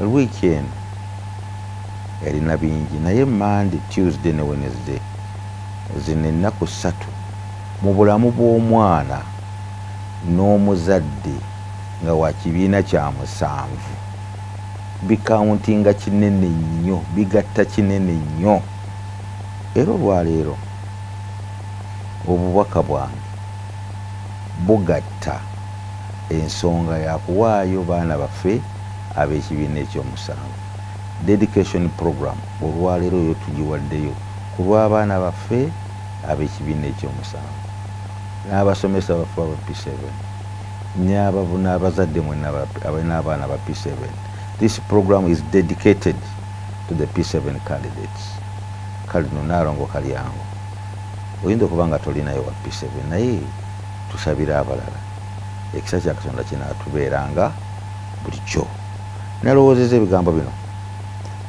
eno yalina bingi naye mande tuesday ne wednesday. Zino ennaku ssatu. Mu bulamu bw'omwana n'omuzadde nga wa kibiina kya musanvu. Bikawuntinga kinene nnyo bigatta kinene nnyo. Era olwaleero obubaka bwange bugatta ensonga yakuwaayo baana baffe ab'ekibiina ekyomusanvu dedication program olwaleero oyo tugiwaddeyo ku lw'abaana baffe ab'ekibiina ekyomusanvu n'abasomesa baffe aba p7 n'abazadde mwena n'abaana ba p7 this program is dedicated to the p7 candidates. Kale no naalongo kalyango oyinza okuba nga tolinayo wa p7 naye tusabire abalala. Ekisa kya katonda kinaatubeeranga bulijjo nalowoozeza ebigambo bino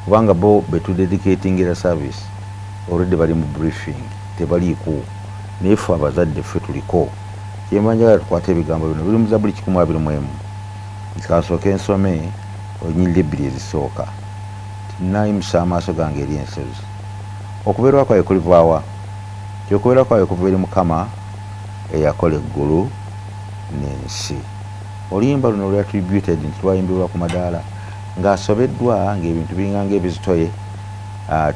kubanga bo betudedicatingira service olwedde bali mu briefing tebaliiko. Naye ffe abazadde ffe tuliko. Kyembanjagala tukwate ebigambo bino biri muza buli kikumu abiri mu emu. Kansooka ensome onyirira ebbiri ezisooka. Tinayimusa amaaso gange eri ensozi. Okubeerwa kwaye kulivaawa kyokubeera kwaye kuva eri mukama eyakola eggulu n'ensi. Oluyimba luno lwattributed nti lwayimbirwa ku madaala ng'asobeddwa ng'ebintu biringa ngaebizitoye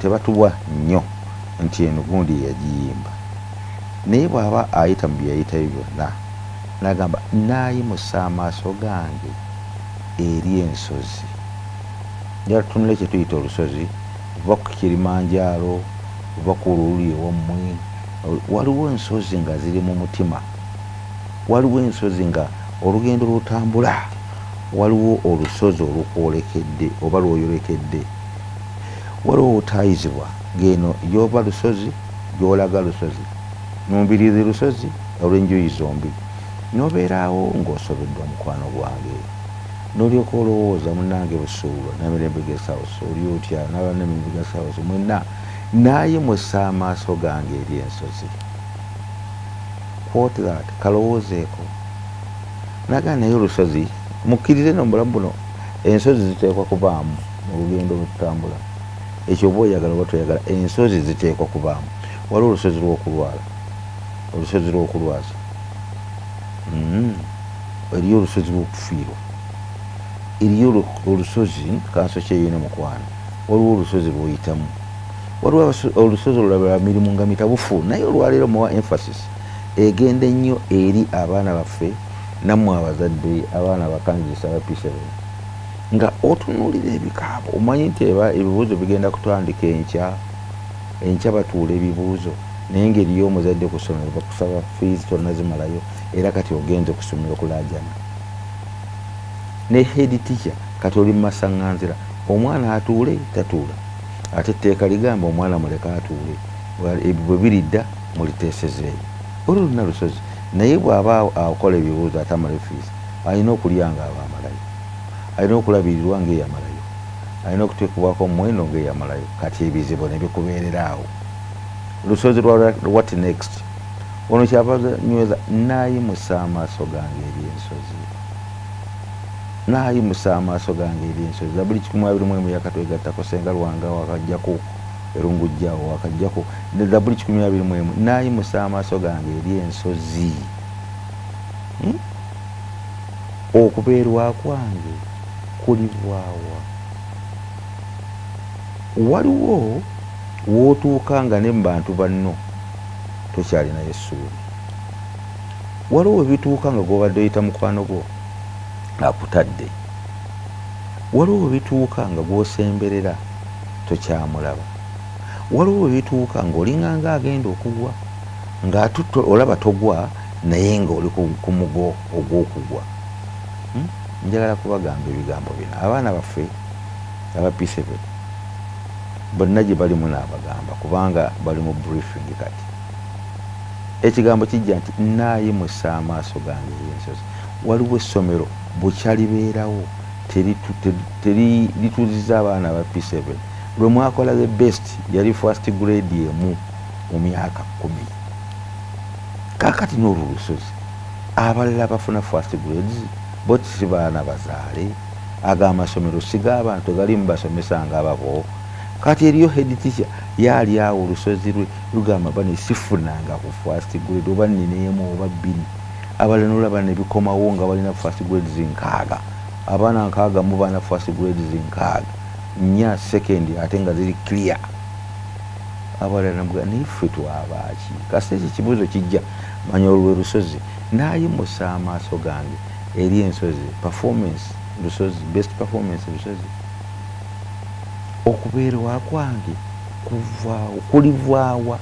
tebatuwa nnyo nti eno gundi yagiyimba. Naye bw'aba ayita mu byeyayitayo byonna nagamba naayimusa amaaso gange eri ensozi. Njala tutunula kyetuyita olusozi oba ku kirimanjaro oba ku olwoluli ewammwe waliwo ensozi nga ziri mu mutima waliwo ensozi nga olugendo lwotambula waliwo olusozi olukwolekedde oba lwoyolekedde. Waliwo otayizibwa ngeno yoba lusozi gyolaga lusozi. Numbirizi lusozi olwenjuyi zombi. Nobeerawo ngaosobeddwa mukwano gwange. Nolyoka olowooza munange busuulwa namirembe gesausi oli otya? Nabanemirembe gesausi mwena nayimusa amaaso gange eri ensozi. That kalowoozeeko. Nagaa naye olusozi mukkirize no mubulamu buno ensozi ziteekwa kubaamu mu lugendo lwetutambula ekyo oba oyagala oba toyagala ensozi ziteekwa kubaamu. Waliwo olusozi lwokulwala olusozi lwokulwaza. Eriyo olusozi lwokufiirwa. Eriyo olusozi kanso kyeyina mukwano waliwo olusozi lwoyitamu. Waliwo olusozi olulabira mirimu nga mitabufu naye olwaleero muwa emphasis egenda ennyo eri abaana baffe nammwe abazadde abaana aba p7 nga otunuulira ebikaabo omanyi nti ebibuuzo bigenda kutandika enkya enkya batuula ebibuuzo naye ngeriyo omuzadde ku ssomero bakusaba fees tonazimalayo era kati ogenze kusomero kulajana ne head teacher kati oli mumasaŋŋanzira omwana atuule tatuula. Ate etteeka ligamba omwana muleka atuule bwe biridda muliteesezeeyo. Oli oluna lusozi naye bw'aba akola ebibuuzo atamala fees alina okulya nga aba amalayo. Alina okulabirirwa ngaeyamalayo alina okuteekebwako mumwendo ngaeyamalayo kati ebizibu ne bikubeereraawo lusozi lwa next? Ono kyava nyweza nayimusa amaaso gange eri ensozi. Nayimusa amaaso gange eri ensozi. Zabuli kikumu abiri mu emu yakatwegattako senga lwanga wakajjako erungujjawo wakajjako. Zabuli kikumi abiri mu emu nayimusa amaaso gange eri ensozi. Hmm? okubeerwa kwange kulivaawa waliwo wootuuka nga ne mu bantu banno tokyalinayo essuubi waliwo webituuka nga gwobadde oyita mukwano gwo akutadde. Waliwo webituuka nga gwosemberera tokyamulaba waliwo webituuka ngaolinganga agenda okugwa nga olaba togwa naye nga oli ku mugo ogwokugwa. Hmm? njagala kubagamba ebigambo bino. Abaana baffe aba p7 bonna gye balimu naabagamba kubanga bali mu briefing kati. Ekigambo kijja nti nayimusa amaaso gange yensozi waliwo essomero bukyalibeerawo terituuziza abaana ba p7 lwe mwakola the best yali first grade emu mu myaka kumi kakati n'olwo lusozi abalala bafuna first grades bo tisi baana bazaale ag'amasomero sig'abantu tegalimu basomesa ng'ababo kati eriyo head teacher yaali awo olusozi lwe lugamba bane sifunanga ku first grade oba nneneemu oba bbiri. Abalala nolaba nebikomawo nga balina first grades nkaaga. Abaana nkaaga mu baana first grades nkaaga nnya second ate nga ziri clear. Abalala namuga naife twabaaki kasi ekyo ekibuuzo kijja. Manya olwe lusozi. Nayimusa amaaso gange eri ensozi. Performance lusozi best performance lusozi. Okubeerwa kwange kulivaawa.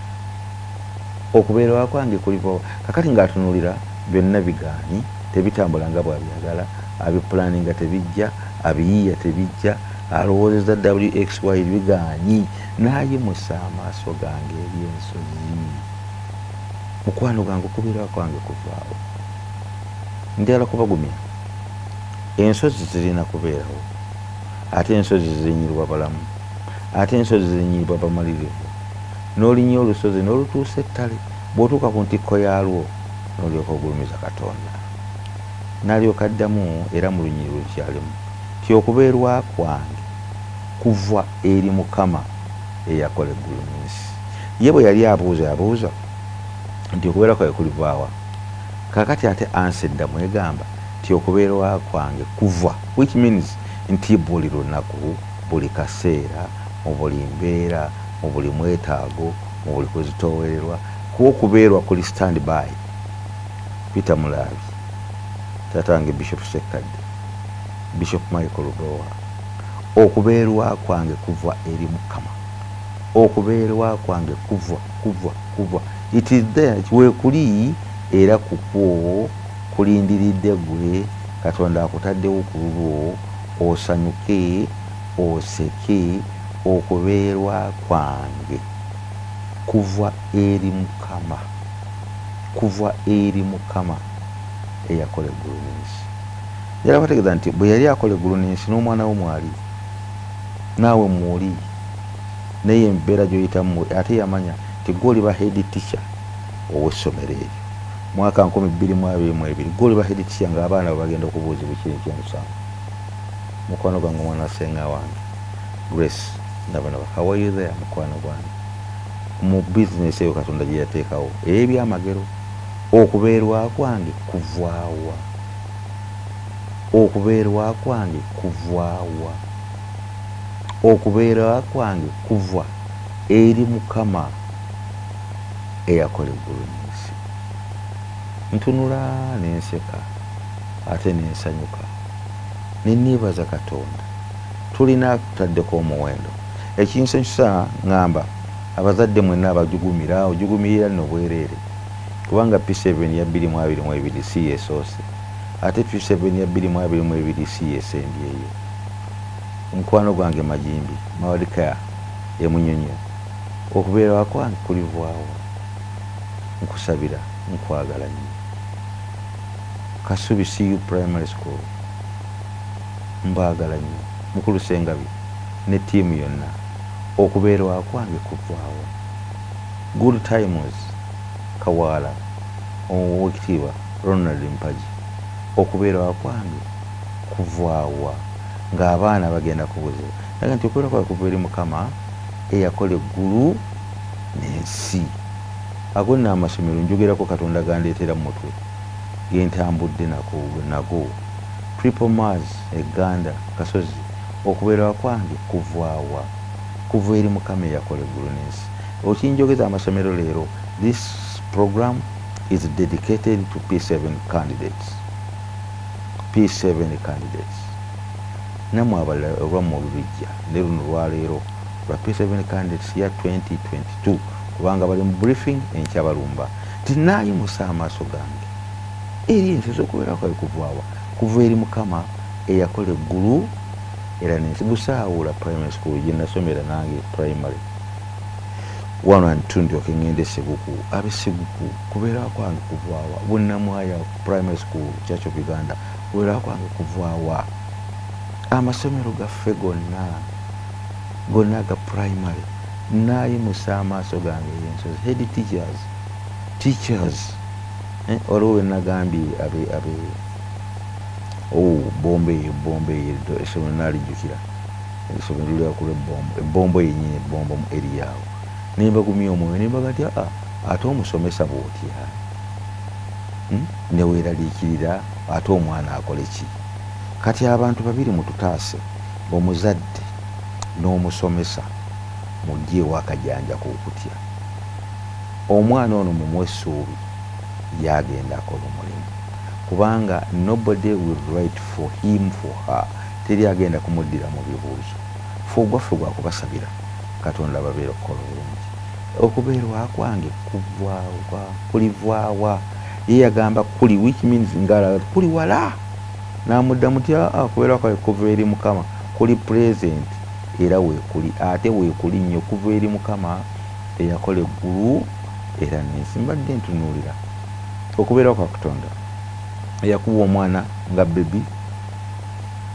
Okubeerwa kwange kulivaawa. Kakati ngaatunulira byonna bigaanyi tebitambula nga bwabyagala abipulaninga tebijja abiyiya tebijja alowoozeza wxy bigaanyi nayimusa amaaso gange eri ensozi mukwano gwange okubeerwa kwange kuvaawo njagala kubagumya ensozi zirina kubeerawo ate ensozi zinyirwa balamu ate ensozi zinyirwa bamalirivu n'olinya olusozi n'olutuusa ettale bw'otuuka ku ntikko yaalwo n'olyoka ogulumiza katonda n'alyoka addamu era mu lunyiri lukyalimu ti okubeerwa kwange kuva eri mukama eyakola eggulu n'ensi ye bwe yali abuuza yabuuza nti okubeera kwange kulivaawa kakati ate ansi eddamu egamba nti okubeerwa kwange kuva which means nti buli lunaku buli kaseera mu buli mbeera mu buli mwetaago mu buli kuzitoowererwa kuba okubeerwa kuli stand by. Peter mulaabi taata wange bishop sekkadde bishop michael lugowa okubeerwa kwange kuva eri mukama. Okubeerwa kwange kuva kuva kuva. It is there. Weekuli era kukwo kulindiridde gwe katonda akutaddewo ku lulwo osanyuke oseke okubeerwa kwange kuva eri mukama kuva eri mukama eyakola eggulu n'ensi yala bategeeza nti bwe yali akola eggulu n'ensi n'omwana wo mwali naawe mwoli naye embeera gyoyitamu ate yamanya nti gwe oliba head teacher ow'essomero eryo. Mwaka nkumi bbiri mu abiri mu ebiri gwe oliba head teacher ng'abaana bagenda okubuuzibwa ekiri ekyomusanvu mukwano gwange omwana wasenga wange. Grace nabanaba how are you there? Mukwano gwange. Mu bizinesi eyo katonda gye yateekawo ebyamagero okubeerwa kwange kuvaawa. Okubeerwa kwange kuvaawa okubeerwa kwange kuva eri mukama eyakola eggulu n'ensi ntunula nenseka ate nensanyuka. Neneebaza katonda tulina tutaddeko omuwendo. Ekinsanyusa ŋŋamba abazadde mwenna abajugumira ojugumirira nno bwereere kubanga p7 ya 222 si yesoose ate p7 ya 222 si yesembyeyo omukwano gwange majimbi mawadikaya emunyonyo okubeerawa kwange kulivaawo nkusabira nkwagala nnyo. Kasubi cu primary school. Mbaagala nnyo. Mukulu sengabi ne tiimu yonna. Okubeerwa kwange kuvaawo good times kawaala owekitiibwa ronald mpaji. Okubeerwa kwange kuvaawa ng'abaana bagenda kubuzibu naga nti okubeera kwange kuva eri mukama eyakola eggulu n'ensi. Ago nno amasomero njogerako katonda gandeetera mu mutwe. Gentambudde nago. Triple mars eganda kasozi. Okubeerwa kwange kuvaawa kuva eri mukama eyakola eggulu n'ensi. Okinjogeza amasomero leero this program is dedicated to p7 candidates. P7 candidates namwe abalala olwammwe olubijja ne luno lwaleero lwa p7 candidates ya 2022 kubanga bali mu briefing enkyabalumba. Tinaayimusa amaaso gange. Eri ensi okubeera kwabe kuvaawa kuva eri mukama eyakola eggulu era nensi busaawula primary school gyenasomera nange primary. Wano antundyoke ngende seguku abeseguku kubeera kwange kuvaawa bunamwaya primary school of uganda kubeera kwange kuvaawa amasomero gaffe gonna gonna aga primary nayimusa amaaso gange yensozi. Head teachers teachers. Eh, waliwo wenagambye abe, oh, bomba eyo bomba eyo essomero nalijjukira essomero lyakula ebombo ebombo yenyini ebombo eriyaawo nembagumya omwoyo nembaga nti aa ate omusomesa bwotya? Hmm? neweeraliikirira ate omwana akole ki kati abantu babiri mututaase omuzadde n'omusomesa mugyeewo akajanja kokutya omwana ono mumwesuubi yagenda akola omulimu. Kubanga nobody will write for him for her. Teri agenda kumuddira mu bibuuzo. Fe ogwaffe gwakubasabira katonda babeera okukola obulungi. Okubeerwa kwange kulivaawa ye yagamba kuli which means ngala kuli wala namuddamu ti aa kubeera kwawe kuva eri mukama kuli present. Era weekuli ate weekuli nnyo kuva eri mukama eyakola eggulu era nensi mbadde ntunuulira. Okubeera kwa katonda eyakuba omwana nga bebi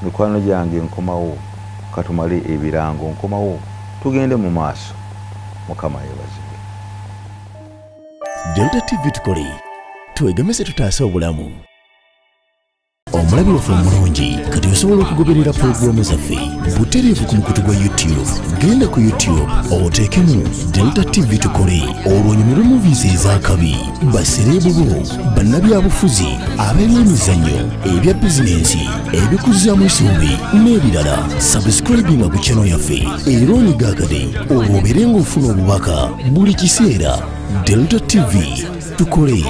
mikwano gyange nkomawo katumale ebirango nkomawo tugende mu maaso mukama yebazibwe delta tv tukole twegemese tutaase obulamu omulabi waffe omulungi kati osobola okugoberera pulogulaamu zaffe butereevu ku mukutu gwa youtube. Genda ku youtube oteekemu delta tv tukole. Olwonyumirwe muviisi ez'akabi basereebu bo bannabyabufuzi ab'ebyemizannyo ebya bizinensi ebikuzzaamu essuubi n'ebirala. Sabusikribinga ku chano yaffe. Era onyigaakade olwobeere ng'ofuna obubaka. Buli kiseera delta tv tukole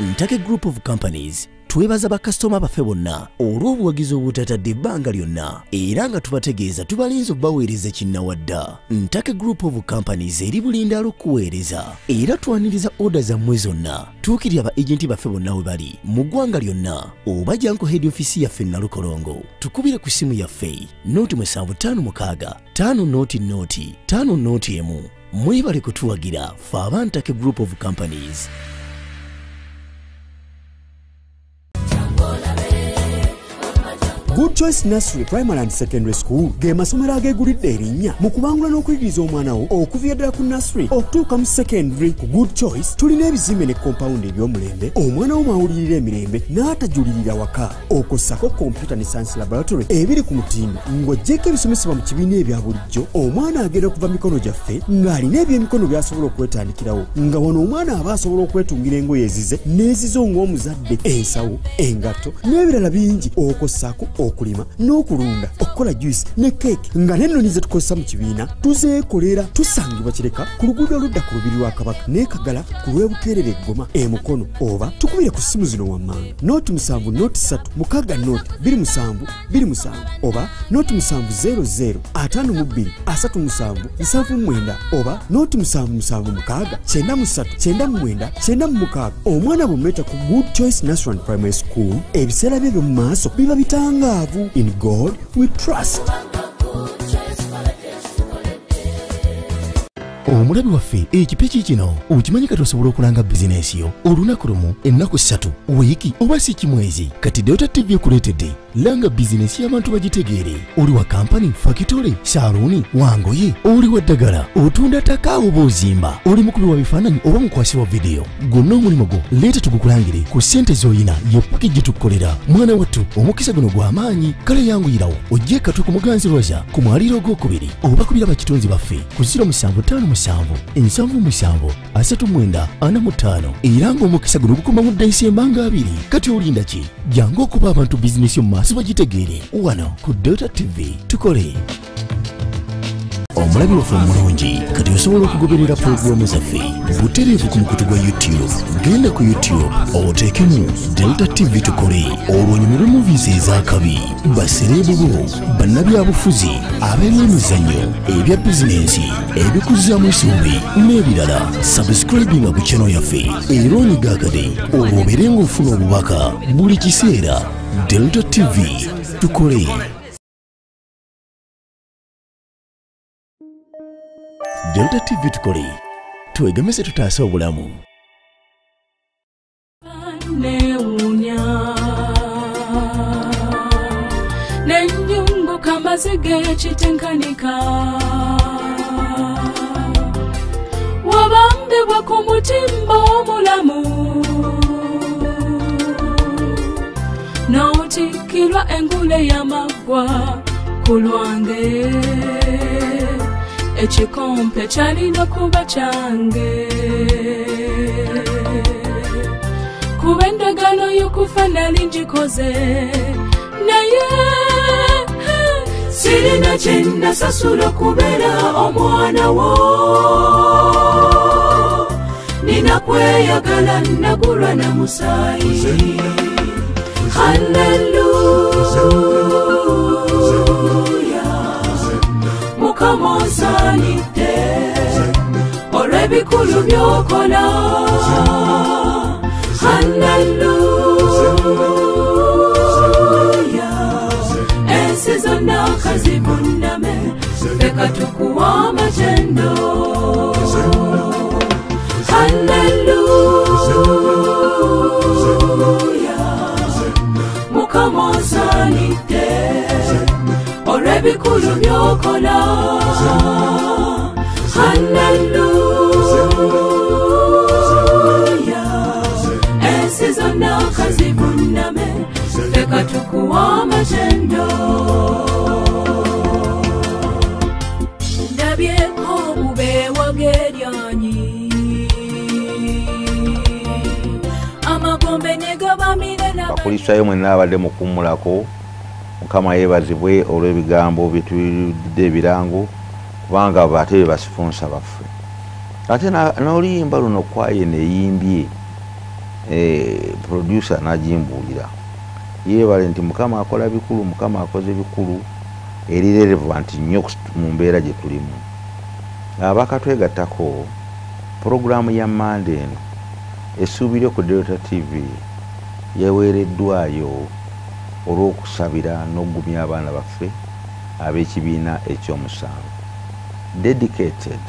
ntake group of companies twebaza bakasitoma baffe bonna. Olw'obuwagizi obutatadde ebbanga lyonna? Era nga tubategeeza tubalinza okubaweereza kinnawadda. Ntake group of companies eri bulindaala okukuweereza era twaniriza oda zammwe zonna. Tuukirira aba ejenti baffe bonna we bali mu ggwanga lyonna. Oba janko head ofisi yaffe nalukolongo tukubire ku ssimu yaffe noti 7556 5 noti noti 5 noti emu. Mwebale kutuwagira fe abantake group of companies good choice nursery primary and secondary school ge masomero ageegulidde erinnya. Mu kubangula n'okuyigiriza omwana wo okuviira ddala ku nursery okutuuka mu secondary ku good choice tulina ebizimbe ne kompawundi eby'omulembe. Omwana wo mwawulirira emirembe n'atajulirira waka. Okossako kompyuta ne science laboratory ebiri ku mutindo ng'oggyeko ebisomesebwa mu kibiina ebya bulijjo. Omwana agenda okuva mikono gyaffe ng'alina ebyemikono by'asobola okwetandikirawo. Nga wano omwana aba asobola okwetungira engoye ezize n'ezizo ng'omuzadde ensawo engatto n'ebirala bingi okossaako okulima n'okulunda okukola juice ne keeki nga n'ennoni ze tukozesa mu kibiina tuzeekolera tusangibwa kireka ku luguudo oludda ku lubiri lwa kabaka n'ekagala ku lw'ebukeerera eggoma emukono oba tukubire ku ssimu zino wammanga. Nooti musanvu nooti ssatu mukaaga nooti biri musanvu biri musanvu oba nooti musanvu 00 ataano mu bbiri asatu musanvu nsanvu mu mwenda oba nooti musanvu musanvu mukaaga kyenda mu ssatu kyenda mu mwenda kyenda mu mukaaga. Omwana bw'omuleeta ku good choice national primary school ebiseera bye by'omu maaso biba bitangaavu in god we trust omulabi waffe ekipiki kiikino okimanyi kati osobola okulanga bizinensi yo? Olunaku lumu ennaku ssatu wiiki oba si kimwezi kati delta tv ekuleetedde langa bizinensi y'abantu bagitegeere. Oli wa kampani fakitole saaluuni wangoye oli wa ddagala otunda ttaka oba ozimba? Oli mukubi wa bifaananyi oba mukwasi wa vidiyo gwonna omulimu gwo leeta tugukulangire ku ssente z'oyina ye paki gye tukukolera mwana wattu omukisa guno gw'amaanyi kale yanguyirawo ojje katu ku muganzi rosa ku mwaliiro ogwokubiri oba kubira bakitunzi baffe ku 075 ensanvu musanvu asatu mwenda ana mu ttaano era ng'omukisa guno gukoma mu desemba nga abiri. Kati olinda ki? Jangu okuba abantu bizinesi mu maaso bagitegeere. Wano ku delta tv tukole omulabi waffe omulungi kati osobola okugoberera pulogulaamu zaffe butereevu ku mukutu gwa youtube. Genda ku youtube oteekemu delta tv tukole. Olwonyumirwe muviisi ez'akabi. Basereebu bo bannabyabufuzi ab'ebyemizannyo ebya bizinensi ebikuzzaamu essuubi n'ebirala. Sabusikribinga ku chano yaffe. Era onyigaakade olwobeere ng'ofuna obubaka. Buli kiseera delta tv tukole delta tv tukole. Twegemese tutaase obulamu. Neewuunya nenyunguka maziga ekitenkanika wabambibwa ku mutimba omulamu n'otikkirwa engule y'amaggwa ku lwange ekikompe kyalina kuba kyange. Kuba endagaano y'okufa nali ngikoze. Naye sirina kye nasasula okubeera omwana wo. Nina kweyagala nagulwa na musaayi. Halleluya mukama onsaanidde olw'ebikulu by'okola halleluya ensi zonna kazivunname leka tukuwa amagendo halleluya olw'ebikulu by'okola. Halleluya ensi zonna kazivunname leka tukuwa amagendo ndabyeko obubeewa g'eryanyi. Amagombe ne gabamire bakulisayo mwenna abadde mukummulako mukama yeebazibwe olw'ebigambo byetuwulidde ebirango kubanga ate be basifonsa baffe. Ate n'oluyimba luno kwaye neyimbye eh, producer nagimbuulira. Yeebale nti mukama akola bikulu mukama akoze bikulu eri relevant nnyo mu mbeera gye tulimu. Abakatwegattako puroguramu ya mande eno esuubirwe ku delta tv yaweereddwayo olw'okusabira n'okugumya abaana baffe ab'ekibiina ekyomusanvu. Dedicated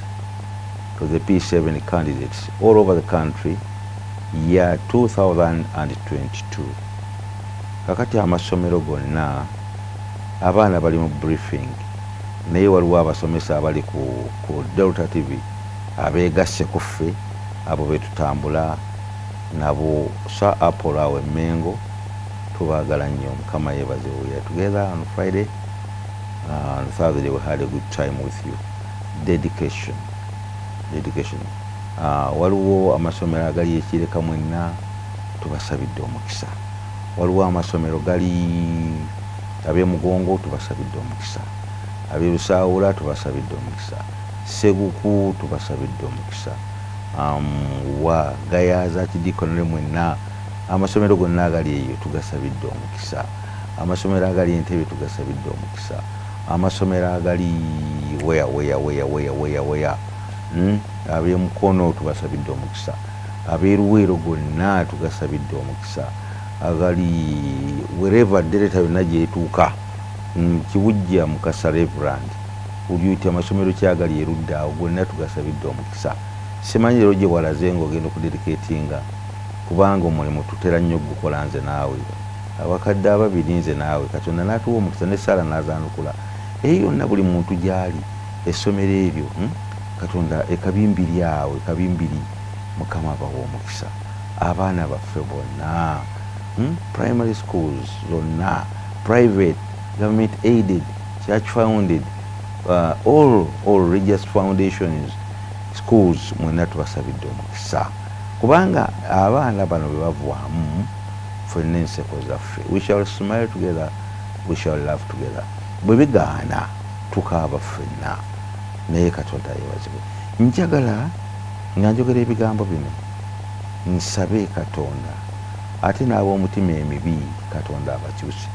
to the p7 candidates all over the country ya 2022 kakati amasomero gonna abaana bali mu briefing naye waliwo abasomesa abali ku, ku delta tv abeegasse ku ffe abo betutambula nabo sa apolo awo emengo tubaagala nnyo mukama yebaze we are together on friday uh, on thursday we had a good time with you. Dedication dedication. Uh, waliwo amasomero agali ekireka mwenna tubasabidde omukisa. Waliwo amasomero gali ab'emugongo tubasabidde omukisa. Ab'ebisaawula tubasabidde omukisa. Seguku tubasabidde omukisa. Um, wa gayaza kidikonere mwenna amasomero gonna agali eyo tugasabidde omukisa. Amasomero agali entebe tugasabidde omukisa. Amasomero agali weya weya weya weya weya weya. Mm? ab'emukono tubasabidde omukisa. Ab'eruweero gonna tugasabidde omukisa. Agali wereva dereta yonna gyetuuka. Mm, kibujja mukasa reverand olyuti amasomero kyagali erudda awo gonna tugasabidde omukisa. Simanyi lero gye walaze ngaogenda okudediketinga kubanga omulimu tutera nnyo gukola nze naawe abakadde ababiri nze naawe katonda natuwa omukisa ne saala nazanukula eyo yonna buli muntu gyali essomero eryo hmm? katonda ekabimbiri awo ekabimbiri mukama abawa omukisa abaana baffe bonna hmm? primary schools zonna private government aided church founded uh, all, all religious foundations schools mwenna tubasabidde omukisa kubanga abaana bano bwe bavaamu ffenna enseko zaffe we shall smile together we shall love together. Bwe bigaana tukaaba ffenna naye katonda yebazibwe njagala nga njogera ebigambo bino. Nsabe katonda. Ate n'ab'omutima emibi katonda abakyuse.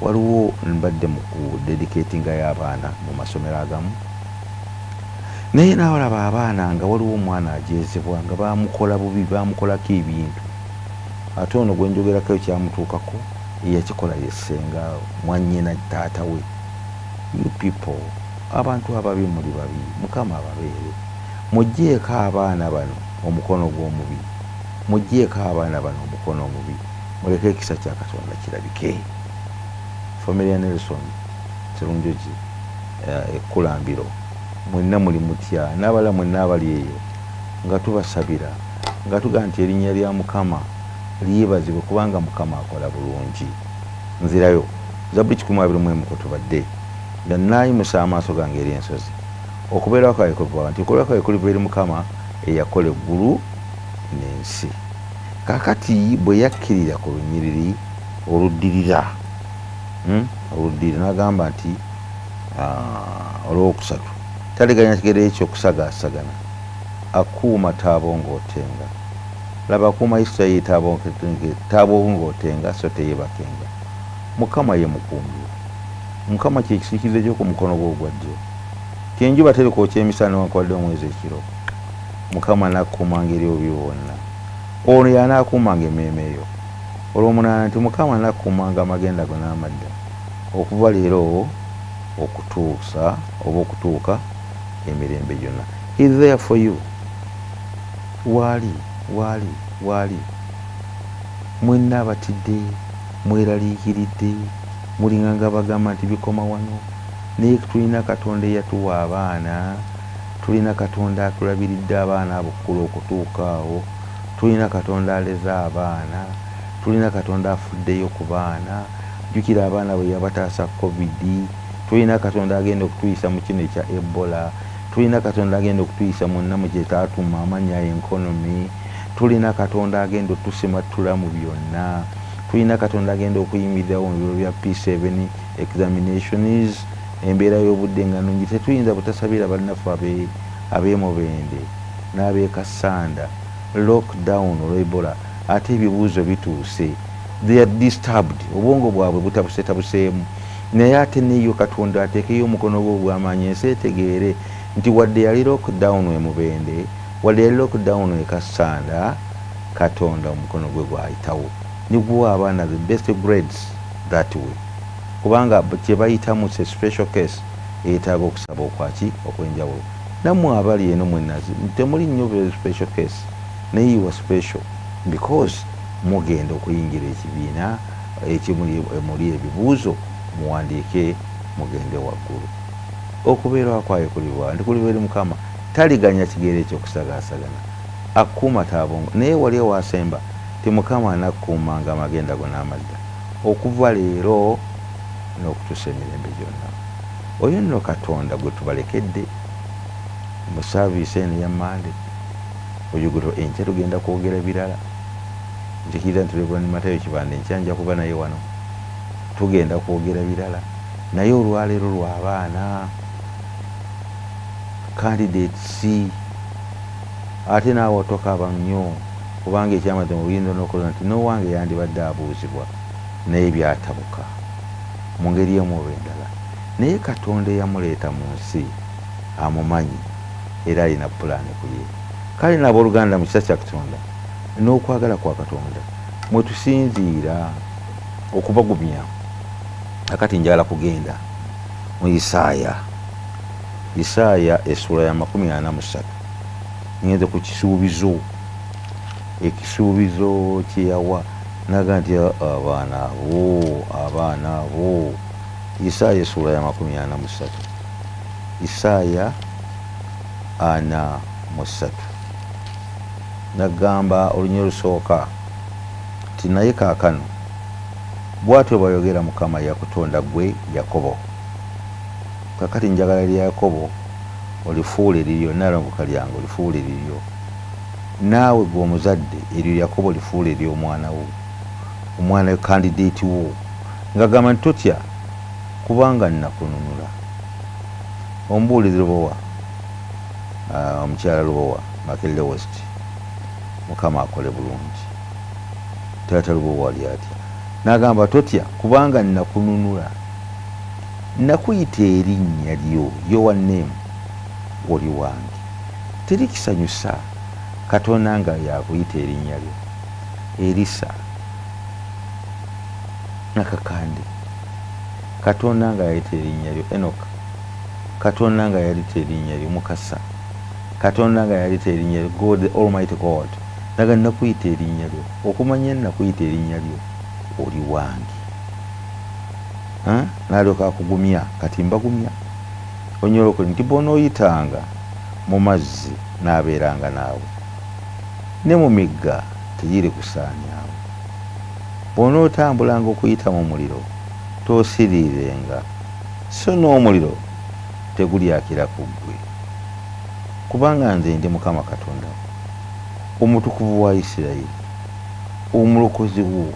Waliwo mbadde mu kudedicatinga y'abaana mu masomero agamu naye nawalaba abaana nga waliwo omwana ajezebwa nga bamukola bubi bamukolako ebintu. Ate ono gwenjogerako ekyamutuukako yakikola yesenga mwanyina taata we. You people abantu ababi muli babi mukama ababeere. Mugjeeko abaana bano omukono gw'omubi. Mugjeeko abaana bano omukono omubi. Muleke ekisa kya katonda kirabike. Famire ya nelson kirunjogi ekkulambiro mwenna muli mutya n'abala mwenna abali eyo nga tubasabira nga tugaa nti erinnya lya mukama lyebazibwe kubanga mukama akola bulungi. Nzirayo zabuli kikumi abiri mu emu kutubadde nga naayimusa amaaso gange eri ensozi. Okubeerawo kwawe kuva nti okubeerawo kwawe kuliva eri mukama eyakola eggulu n'ensi. Kakati bwe yakkirira ku lunyiriri oluddirira hmm, oluddirira n'agamba nti olwokusatu taliganya kigere ekyokusagaasagana akuuma taabongootenga. Laba akuuma isirayiri taabongootenga so teyebakenga mukama ye mukuumi. Mukama kyekisiikirizo ekyoku mukono gwe ogwa ddyo kyenjuba terikookya emisana newankubadde omwezi ekiro. Mukama nakuumanga eri obubi bwonna ono yanaakuumanga emmeeme eyo. Olwomunaana nti mukama nakuumanga amagenda go n'amadda. Okuva leero okutuusa oba okutuuka emirembe gyonna. Is there for you. Waali waali waali mwenna abatidde mweraliikiridde mulinganga bagamba nti bikoma wano. Naye tulina katonda eyatuwa abaana tulina katonda atulabiridde abaana abukkula okutuuka awo tulina katonda aleze abaana tulina katonda afuddeyo ku baana jjukira abaana bwe yabataasa covid tulina katonda agenda okutuyisa mu kino ekya ebola tulina katonda agenda okutuyisa mwonna mu kyetaatuma amanya enkonomi tulina katonda agenda otusimatula mu byonna. Tulina katonda agenda okuyimirirawo mu biro bya p7 examinations embeera y'obudde nga nungi tetuyinza butasabira bannaffe ab'emubende n'ab'ekasanda lockdown olwebola ate ebibuuzo bituuse. They are disturbed. Obwongo bwabwe butabusetabuseemu naye ate neyo katonda ateekeyo omukono gwe ogw'amaanyi ensi etegeere nti wadde yali lockdown emubende wadde yali lockdown ekasanda katonda omukono gwe gwayitawo. Niguwa abaana the best grades that way. Kubanga kyebayitamu se special case eyetaaga okusaba okwaki okwenjawulo. Nammwe abali eno mwenazi temuli nnyo special case naye iwa special because mugenda okuyingira ekibiina ekimuli ebibuuzo muwandiike mugende waggulu okubeerawo kwayo kulibwa nti kuliba eri mukama taliganya kigere ekyokusagaasagana akuuma taabongo. Naye wali ewasemba ti mukama anakuumanga amagenda go n'amadda. Okuva leero n'okutuusa emirembe gyonna. Oyo nno katonda gwe tubalekedde mu saaviisi eno ya mande ojuguto enkya tugenda kwogera birala. Njikiriza nti reverand matayo kibanda enkyanja kuba naye wano. Tugenda kwogera birala. Naye olwaleero lwabaana candidates ate naawe otokaba nnyo kubanga ekyamaze mu buyinza nokola nti nowange yandibadde abuuzibwa naye byatabuka mu ngeri emu oba endala. Naye katonda eyamuleeta mu nsi amumanyi era alina pulaani kuye kale nabooluganda mu kisa kya katonda n'okwagala kwa katonda mwetusinziira okubagumya akati njagala kugenda mu isaaya isaaya essula ya makumi ana mu ssatu ngenze ku kisuubizo ekisuubizo kyeyawa naga nti abaana abo abaana abo isaaya essula ya makumi ana mu ssatu isaaya ana mu ssatu nagamba olunyi olusooka ti naye kaakano bwatyo bayogera mukama yakutonda gwe yakobo kakati njagala lya yakobo olifuula eriryo nalongoka lyange olifuula eriryo naawe gwe omuzadde eryo yakobo lifuula eri omwana wo omwana we kandidaeti wo. Nga gamba nti totya kubanga nnakununula. Omubuulizi lubowa omukyala lubowa makelle west mukama akole bulungi. Taata lubowa ali atya nagamba totya kubanga nakununula nakuyita erinnya lyo yowaneemu oli wange. Teri kisanyusa katonda nga yakuyita erinnya lyo. Erisa nakakande katonda nga yayita erinnya lyo enoka katonda nga yalita erinnya lyo mukasa. Katonda nga yalita erinnya lyo god almighty god. Naga nakuyita erinnya lyo. Okumanya nakuyita erinnya lyo oli wange nalyoka akugumya kati mbagumya. Onyolokole nti bonooyitanga mu mazzi naabeeranga naawe. Ne mu migga tegiri kusaanyaawo. Bwonootambulanga okuyita mu muliro tosiriirenga so n'omuliro tegulyakira ku ggwe. Kubanga nze ndi mukama katonda omutukuvu wa isirayiri omulokozi wo.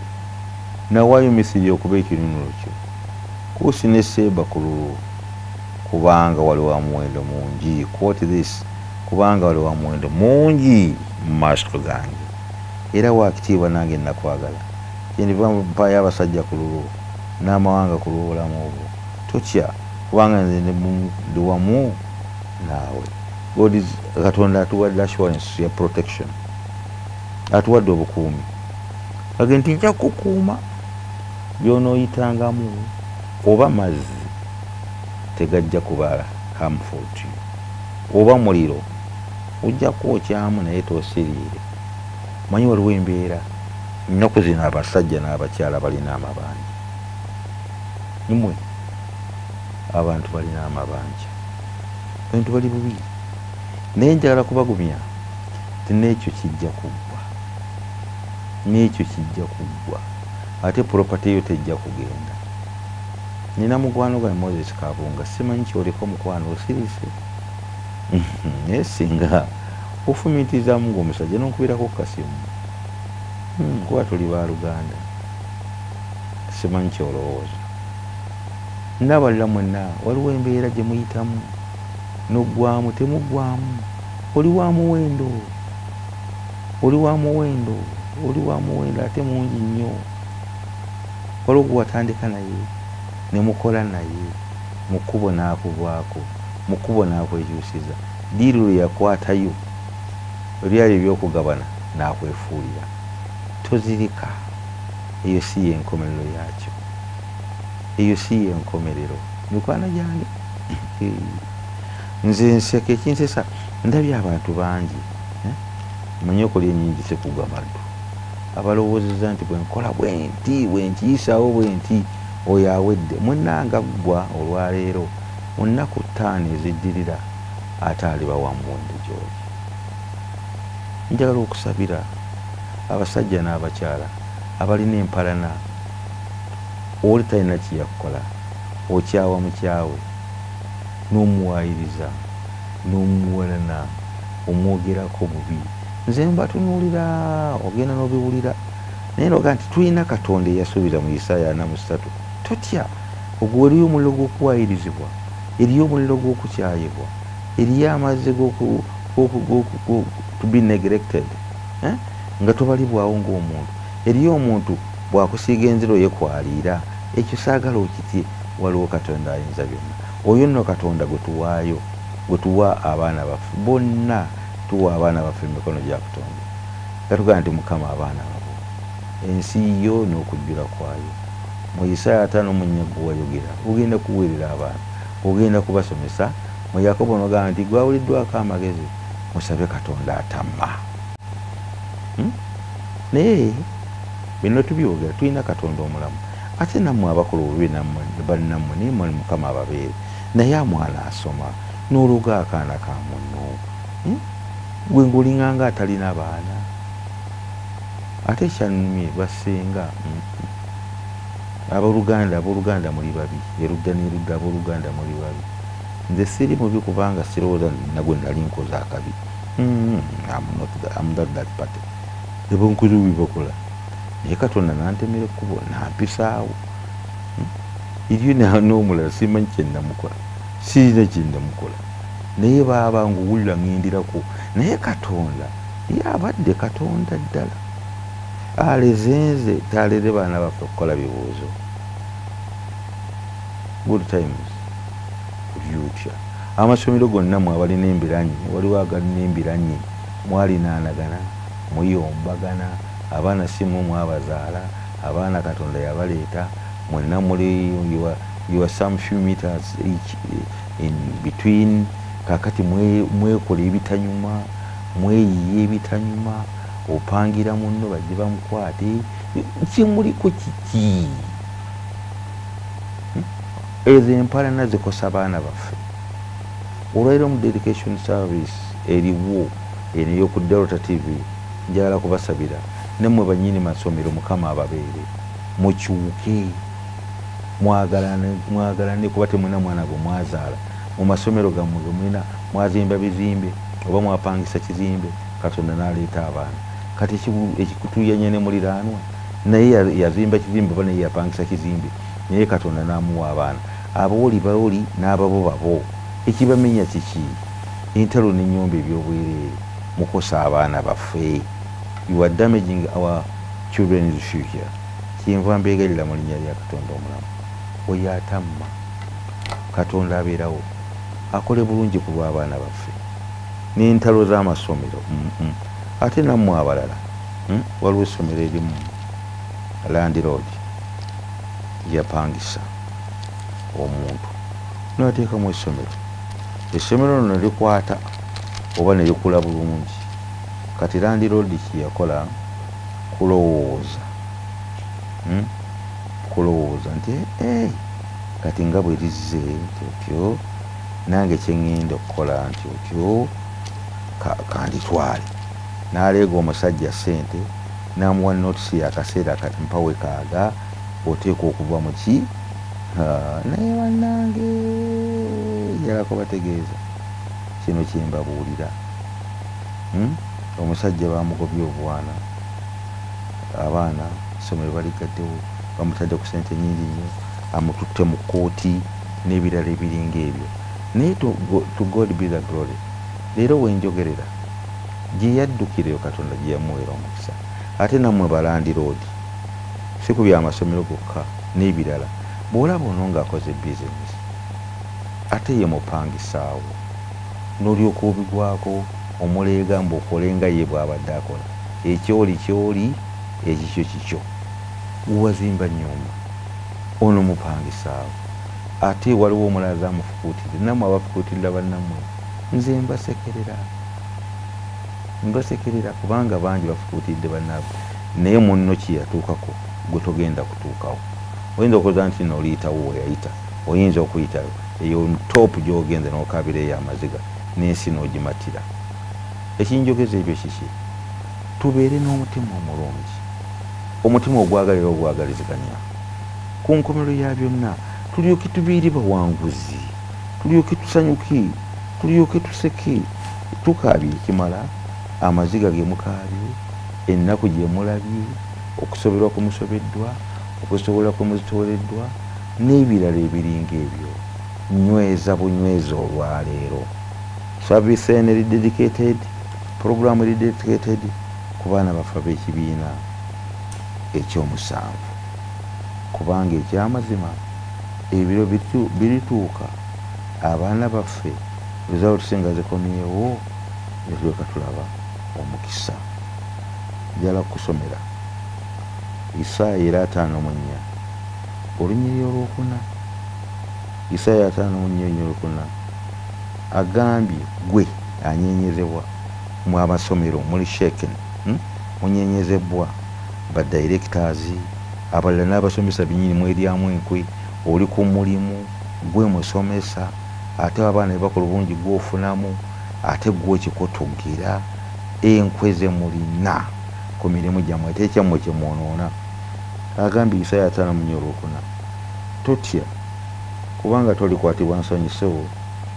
Nawaayo misiri okuba ekinunulo kyo kuusi ne seeba ku lulwo kubanga wali wa muwendo mungi. Quote this kubanga wali wa muwendo mungi mu maaso gange. Era wakitiibwa nange nakwagala. Kyendiva mpayo abasajja ku lulwo n'amawanga ku lw'obulamu obwo totya kubanga nze ndi mu- ndi wamu naawe. Katonda atuwadde assurance ya protection. Atuwadde obukuumi. Age nti nja kukuuma byonooyitangamu oba mazzi tegajja kuba harmful to you oba muliro ojja kwokyamu naye tosiriire. Manyi waliwo embeera? Ennaku zino abasajja n'abakyala balina amabanja nimwe abantu balina amabanja abantu bali bubi. Naye njagala kubagumya ti n'ekyo kijja kuggwa n'ekyo kijja kuggwa ate property yo tejja kugenda nina mukwano gwa moses kabunga simanyi kyoliko mukwano osirise. Naye singa ofumitizamu ngaomusajja nonkubirako kukasimu Hmm, kuba tuli baluganda simanyi kyolowooza. Nabalira mwenna waliwo embeera gye muyitamu noggwamu temuggwamu oli wa muwendo oli wa muwendo oli wa muwendo ate mungi nnyo. Waliwo gwe watandika naye nemukola naye mukubo n'akuvwako mukubo n'akwekyusiza diiru lwe yakwatayo ebyali ebyokugabana n'akwefuulira. Tozirika eyo si yenkomerero yakyo eyo si yenkomerero. Mikwano gyange nze nseka ekinsesa ndabye abantu bangi eh? manye okola enyingi sekugwa maddu abalowoozeza nti bwenkola bwenti bwenkiyisawo bwenti oyo awedde munanga ggwa olwaleero mu nnaku ttaano eziddirira ate aliba wa muwendo gyoli. Njagala okusabira abasajja n'abakyala abalina empalana oli talina kiyakukola okyawa mukyawe n'omuwaayiriza n'omuwalana omwogerako bubi. Nze mbatunuulira ogenda n'obiwulira. Naye noga nti tulina katonda eyasuubira mu isaaya ana mu ssatu totya ogwo eriyo omuliro gw'okuwaayirizibwa eriyo omuliro gw'okukyayibwa eriyo amazzi to be neglected eh? nga tobalibwawo ng'omuntu. Eriyo omuntu bwakusiiga enziro yekwaliira ekyo saagala okitye waliwo katonda ayinza byonna. Oyo nno katonda gwe tuwaayo gwe tuwa abaana baffe bonna tuwa abaana baffe mu mikono gya katonda. Gatugaa nti mukama abaana babo ensi yo n'okujjula kwayo mu isaaya ataano munyago wayogera ogenda kuweerera abaana ogenda kubasomesa mu yakobo nogamba nti gwawuliddwako amagezi musabe katonda atamma Hmm? naye bino tubyogera tulina katonda omulamu ate nammwe abakola obubi nammwe bannammwe naye mwali mukama ababeere naye amwana asoma n'oluga akaana ka munno Hmm? gwe ngaolinganga atalina baana ate kyannumye basenga mm-mm. Abooluganda abooluganda muli babi. Erudda nerudda abooluganda muli babi. Nze siri mubi kubanga sirowooza nagwe nali nkoze akabi. Mm, not that party. Ebonkozi bubi bakola naye katonda nantemera ekkubo nampisaawo. Iryo na- n'omulala simanyi kyenamukola sirina kyenamukola naye baaba ngaowulira ŋŋendirako naye katonda ye abadde katonda ddala alezenze talere baana baffe okukola bibuuzo. Good times. Kubyutya amasomero gonna mwe abalina embiranyi waliwo agalina embiranyi. Mwalinaanagana muyombagana abaana simu mwabazaala abaana katonda yabaleeta. Mwenna muli you are- some few meters each in between. Kakati mwe- mwekola ebitanyuma mweyiya ebitanyuma opangira munno bajje bamukwate kimuliko kiki? Hmm? ezo empalana zikosa baana baffe. Olwairo mu dedication service eriwo eno eyoku delta tv njagala kubasabira nemmwe banyini masomero mukama ababeere mukyuke mwagalane kuba temulina mwana gwe mwazaala. Mu masomero gammwe ge mulina mwazimba bizimbe oba mwapangisa kizimbe katonda naleeta abaana kati ekikutuyanya ne muliraanwa naye ya- yazimba kizimbe oba naye yapangisa kizimbe. Naye katonda namuwa abaana. Abawoli bawoli n'ababo babo. Ekibamenya kiki? Entalo n'enyomba ebyobwereere mukosa abaana baffe. You are damaging our children's future. Kyenva mbeegalira mu linnya lya katonda omulamu. Oyo atamma katonda abeerawo akole bulungi ku lw'abaana baffe. N'entalo z'amasomero mm-mm. Ate nammwe abalala mm, waliwo essomero erimu landroad yapangisa omuntu. Nateekamu essomero. Essomero lino likwata oba ne likula bulungi. Kati landroad kyeyakola kulowooza mm? kulowooza nti kati nga bwe lizze nti otyo nange kyeŋŋenda okukola nti otyo ka- kanditwale n'aleega omusajja sente n'amuwa notisi yakaseera mpawe kaaga oteeka okuva mu ki? Naye bannange njalako bategeeza. Kino kyembabuulira Hmm? omusajja bamugobye obwana. Abaana essomero baligaddewo bamutadde ku sente nyingi nnyo amututte mu kooti n'ebirala ebiringa ebyo naye to god be the glory. Leero wenjogerera gye yaddukireyo katonda gye yamuweera omukisa. Ate nammwe balandiroodi si ku byamasomero gokka n'ebirala bw'olaba ono ng'akoze bizinesi ate ye mupangisaawo n'olyoka obigwako omuleega mbu okole nga ye bw'abadde akola. Ekyoli kyoli ekikyo kikyo. Wewazimba nyumba ono mupangisaawo ate waliwo omulala zamufukuutirire nammwe abafukuutirira bannammwe nze mbasekerera mbasekerera kubanga bangi bafukuutiridde bannaabwe. Naye munno kiyatuukako gwe togenda kutuukawo? Oyinza okuza nti nooliyitawo weyayita? Oyinza okuyita eyo topu gyogenze n'okabira eyo amaziga n'ensi n'ogimatira. Ekinjogeza ebyo kiki? Tubeere n'omutima omulungi. Omutima ogwagalira ogwagaliziganya. Ku nkomero ya byonna tulyoke tubeere bawanguzi. Tulyoke tusanyuke tulyoke tuseke. Tukaabye ekimala amaziga ge mukaabye ennaku gye mulabye okusoberwa kwe musobeddwa okusobola kwe muzitoleddwa n'ebirala ebiringa ebyo nyweza bunyweza olwaleero service eno eri dedicated programu eri dedicated ku baana baffe ab'ekibiina ekyomusanvu. Kubanga ekyamazima ebiro birituuka abaana baffe results nga zikomyewo netuleka tulaba omukisa. Njala kusomera. Isaaya era ataano mu nnya. Olunyiri olwokuna isaaya ataano mu nnya olunyiri olwokuna. Agambye gwe anyenyezebwa mu amasomero muli sheken hmm? munyenyezebwa. Badirectors abalala n'abasomesa binyini mweryamu enkwe oli ku mulimu gwe musomesa ate abaana bebakola obulungi gwofunamu ate gwe kikotogera enkwe ze mulina ku mirimu gyammwe ate ekyammwe kyemwonoona agambye isaaya ataano mu nnya olwokuna totya kubanga tolikwatibwa nsonyi so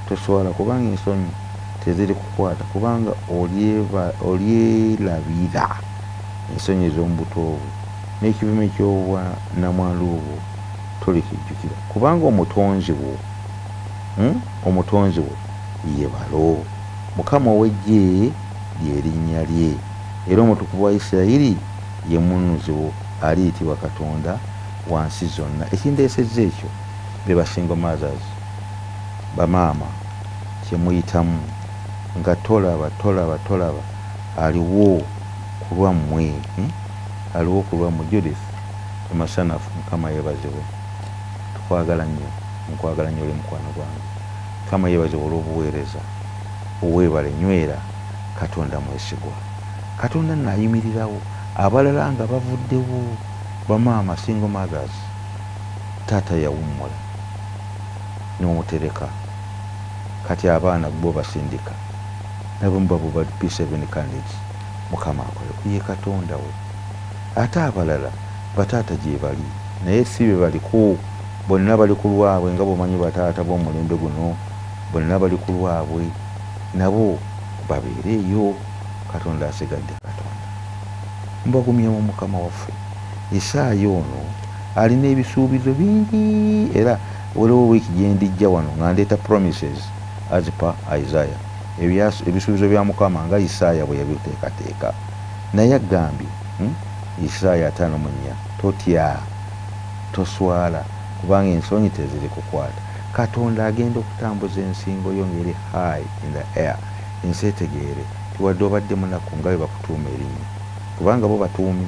toswala kubanga ensonyi teziri kukwata kubanga olyerabira ensonyi ez'omu buto obwo n'ekipimo ekyobwa namwandu obwo tolikijjukira. Kubanga omutonzi wo hmm? omutonzi wo ye balo. Mukama ow'eggye lyerinnya lye. Era omutukuvu wa isirayiri ye munuzi wo aliyitibwa katonda wansi zonna. Ekindeesezza ekyo be basingo mothers bamaama kyemuyitamu nga tolaba tolaba tolaba. Aliwo ku lwammwe hmm? aliwo ku lwammwe judith emasanafu mukama yeebazibwe tukwagala nnyo nkwagala nnyo oli mukwano gwange. Mukama yeebazibwe olw'obuweereza oweebale nywera katonda mwesigwa. Katonda naayimirirawo abalala nga bavuddewo bamaama single mothers taata yawummula n'omutereka. Kati abaana bo basindika nabomubabo ba p7 candidates mukama akole ye katonda we ate abalala bataata gye bali naye si be baliko. Bonna bali ku lwabwe nga bwemanyi bataata b'omulembe guno bonna bali ku lwabwe. Nabo babeereeyo katonda asigadde katonda. Mbagumyemu mukama waffe. Isaayi ono alina ebisuubizo bingi era waliwo wiiki gyendijja wano nga ndeeta promises as per isaiah. Ebyas- ebisuubizo bya mukama nga isaaya bwe yabiteekateeka. Naye agambye hmm? isaaya ataano mu nnya totya toswala kubanga ensonyi teziri kukwata. Katonda agenda okutambuza ensingo yo ngeri high in the air ensi etegeere tiwadde obadde munaku nga bwe bakutuuma erinnya kubanga bo batuumi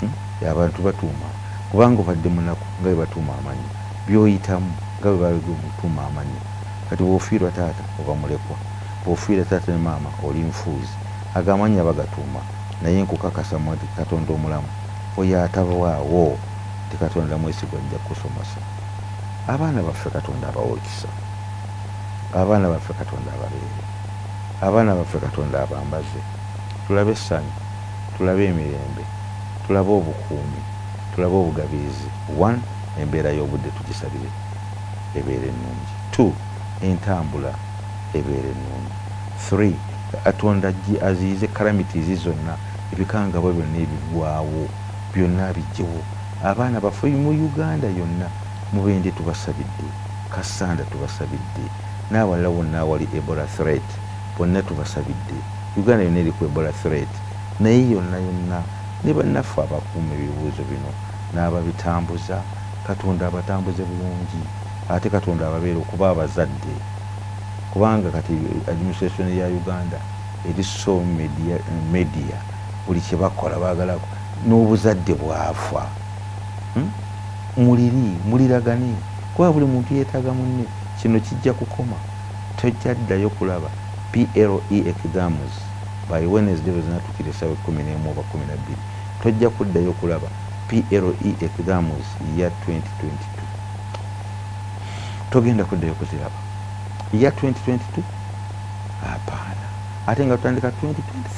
Hmm? abantu batuuma. Kubanga obadde munaku nga bwe batuuma amannya byoyitamu nga bwe bamutuuma amannya kati bw'ofiirwa taata oba mulekwa. Bw'ofiirwa taata ne maama oli nfuuzi. Agamannya bagatuuma naye nkukakasa nti katonda omulamu oyo atabawaawo ti katonda mwesigwa ajja kusomosa abaana baffe katonda abawokisa abaana baffe katonda ababeere abaana baffe katonda abambaze. Tulabe essanyu tulabe emirembe tulabe obukuumi tulabe obugabirizi. One embeera y'obudde tugisabire ebeere ennungi. Two entambula ebeere ennungi. Three katonda aziyize calamitizi zonna ebikangabwa byonna ebigwawo byonna bijjewo abaana baffe mu uganda yonna mubende tubasabidde kasanda tubasabidde n'abalala bonna awali ebola threat bonna tubasabidde. Uganda yonna eri ku ebola threat. Naye yonna yonna ne bannaffe abakuuma ebibuuzo bino n'ababitambuza katonda abatambuze bulungi ate katonda ababeera okuba abazadde. Kubanga kati administration ya uganda eri so media, media buli kyebakola bagalako n'obuzadde bwafa. Hmm? muliri muliragane kuba buli muntu yeetaaga munne kino kijja kukoma. Tojja ddayo kulaba ple exams by wednesday bwezinatukira esawa ekumi nemu oba kumi nabbiri tojja kuddayo kulaba ple exams ya 2022 togenda kuddayo kuziraba. Ya 2022 apaana ate nga tutandika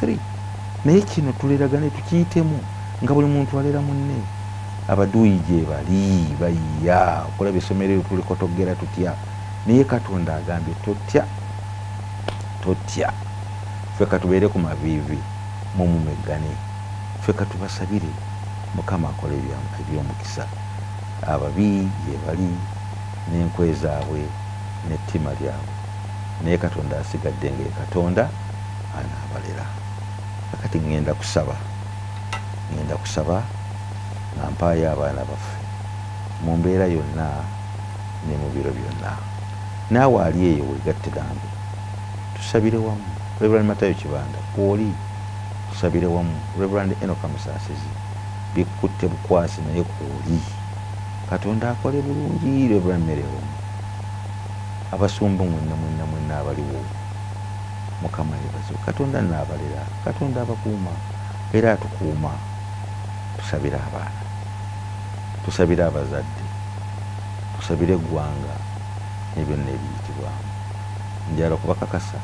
2023 naye kino tuleragane tukiyitemu nga buli muntu alera munne. Abaduuyi gye bali bayiya okulaba essomero eryo tuliko togera tutya. Naye katonda agambye totya totya. Ffe katubeere ku maviivi mumumegane ffe katubasabire mukama akole ebya- ebyomukisa. Ababi gye bali n'enkwe zaabwe n'ettima lyabwe. Naye katonda asigadde ngaye katonda anaabalera. Kakati ŋŋenda kusaba ŋŋenda kusaba nga mpaayo abaana baffe mu mbeera yonna ne mu biro byonna. Naawe ali eyo wegatte nange tusabire wamu reverand matayo kibanda kwoli? Tusabire wamu reverand enoka musaasizi bikutte bukwasi naye kwoli. Katonda akole bulungi reverand merewomu abasumba mwenna mwenna mwenna abaliwo. Mukama yebazo katonda naabalera katonda abakuuma era atukuuma. Tusabire abaana tusabire abazadde tusabire eggwanga nebyonna ebiyitibwamu njala okubakakasa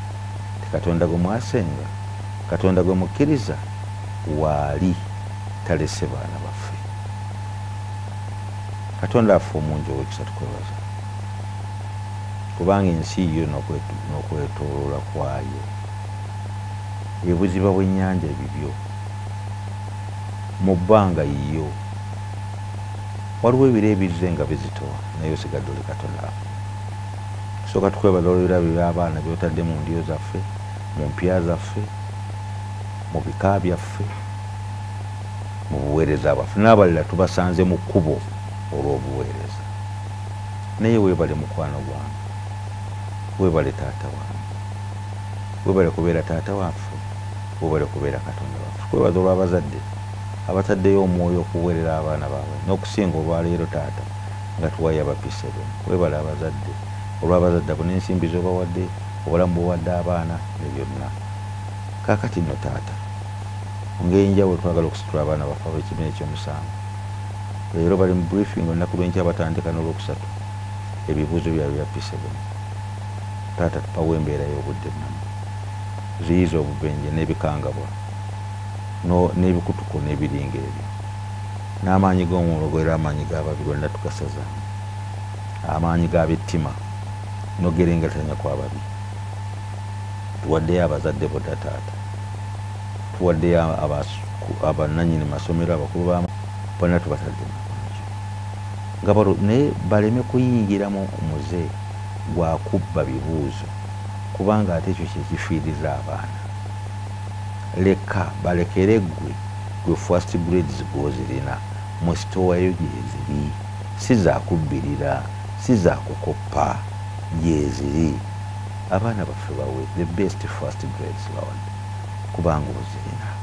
ti katonda gwe mwasenga katonda gwe mukkiriza waali talese baana baffe. Katonda affe omungi owekisa tukwebaza. Kubanga ensi yo n'okwetooloola kwayo. Ebuziba bw'ennyanja ebibyo. Mu bbanga yiyo waliwo ebiro ebize nga bizitowa naye osigadde oli katonda sooka tukwebaza olwebirabo by'abaana byotadde mu ndyo zaffe mu mpya zaffe mu bika byaffe mu buweereza bwaffe n'abalala tubasanze mu kkubo olw'obuweereza. Naye weebale mukwano gwange weebale taata wange weebale kubeera taata waffe weebale kubeera katonda waffe. Kwebaza olw'abazadde abataddeyo omwoyo okuweerera abaana baabwe n'okusinga olwaleero taata nga tuwayo abapisebe webala abazadde olw'abazadde abo n'ensimbi zobawadde obulamu bwewadde abaana ne byonna. Kaakati nno taata ng'enjawulo twagala okusitula abaana baffe ab'ekibiina ekyomusanvu. Leero bali mu briefing olunaku lwenkya batandika n'olwokusatu ebibuuzo byabwe bya p7 taata tupawo embeera y'obudde namu ziyiza obubenje n'ebikangabwa n'ebikutuko n'ebiringa ebyo. N'amaanyi g'omulogo era amaanyi g'ababi gonna tugasazaamu amaanyi gabettima nogerengetanya kwababi tuwaddeyo abazadde bodataata tuwaddeyo abasu- abananyini masomero abakulu bama bonna tubatadde mukunjo nga naye baleme kuyingira mu muze gwakubba bibuuzo kubanga ate ekyo kyekifiiriza abaana. Leka balekere gwe gwe first grades gwozirina. Musitowayo gyeziri si zakubbirira si zakukoppa gyeziri abaana baffe bawe the best first grades lord kubanga ozirina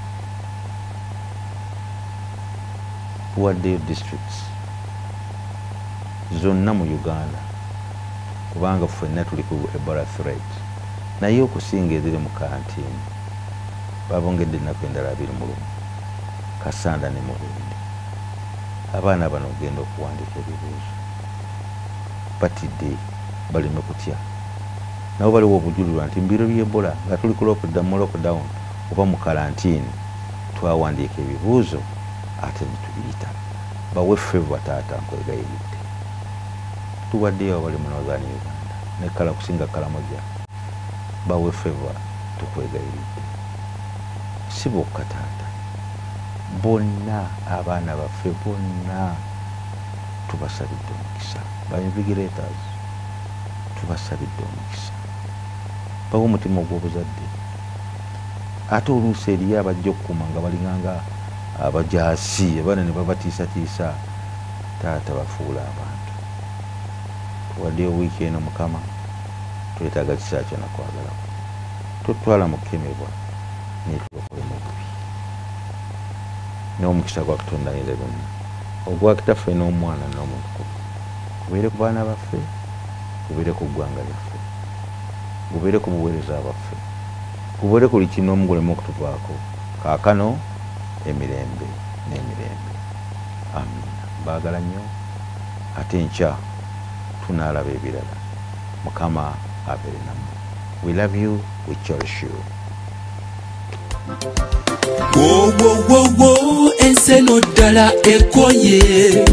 tuwaddeyo districts? Zonna mu uganda. Kubanga ffenna tuli ku ebola threat. Naye okusinga eziri mu karantini babongedde ennaku endala abiri mu lumu. Kasanda ne mubindi abaana bano ogenda okuwandiika ebibuuzo. Batidde baleme kutya. Nabo baliwo obujulirwa nti mbiro byebola nga tuli ku lockdown- lockdown oba mu karantini twawandiika ebibuuzo ate netubiyita bawe feva taata nkwegayiridde. Tuwaddeyo abali mu northern uganda nekala kusinga kalamoja bawe feva tukwegayiridde. Si bokka taata bonna abaana baffe bonna tubasabidde omukisa. Bainvigirators tubasabidde omukisa bawe omutima ogw'obuzadde. Ate oluusi eriyo abajja okukuuma nga balinganga abajaasi abaana ne babatiisatiisa. Taata bafuula abantu. Tuwaddeyo wiiki eno mukama twetaaga kisaa kyona kwagalako totwala mukemebwa netubakola mu bubi. N'omukisa gwa katonda ayinza byonna ogwa kitaffe n'omwana n'omutukulu gubeere ku baana baffe gubeere ku ggwanga lyaffe gubeere ku buweereza baffe gubeere ku liki n'omugulemu okutuvaako kaakano emirembe n'emirembe. Amina baagala nnyo ate nkya tunaalaba ebirala. Mukama abeere nammwe. We love you we cherish you. Wowowowo ensi eno ddala ekoye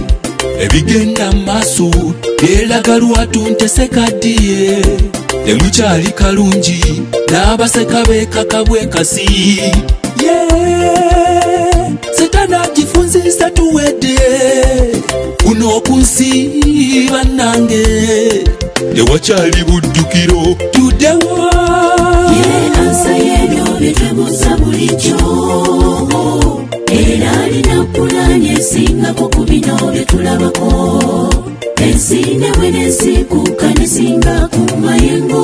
ebigenda maaso byeraga lwatu ntesekaddiye temukyali kalungi n'abaseka beekaka bwekasi ye setana gifunzisa tuwedde. Kuno ku nsi bannange. Tewakyali buddukiro. Tuddewo. Ye ansa y'ebyo byetwebuuza bulijjo. era pulaani esingako ku bino byetulabako ensi newe nesikuuka nesinga ku mayengo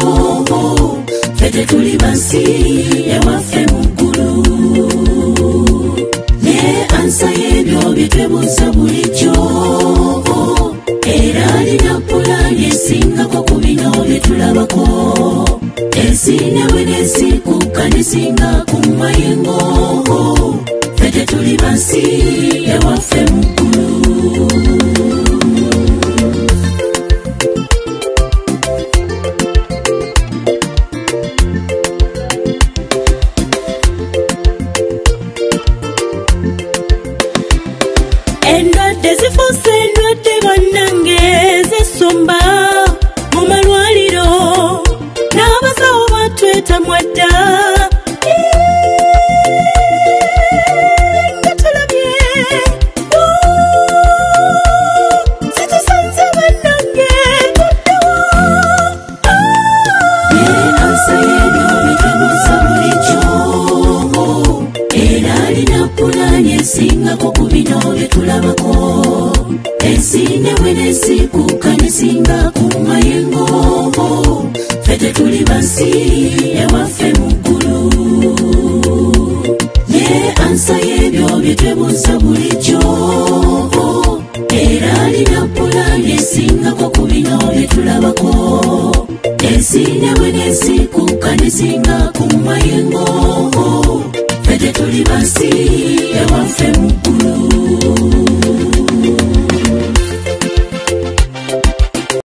bansi ewaffe mu ggulu ne ansa y'ebyo byetwebuuza bulijjo era alina pulaani esingako ku bino byetulabako ensi newe nesikuuka nesinga tete tuli bansi ya mukulu